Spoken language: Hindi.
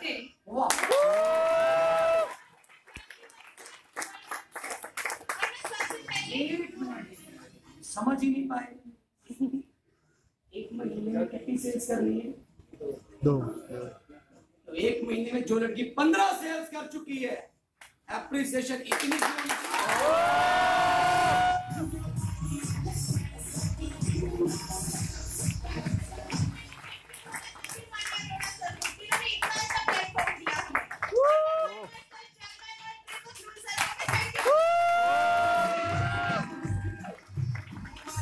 सकते समझ ही नहीं पाए एक महीने में कितनी सेल्स करनी है दो। तो एक महीने में जो लड़की पंद्रह सेल्स कर चुकी है एप्रिसिएशन इतनी क्यों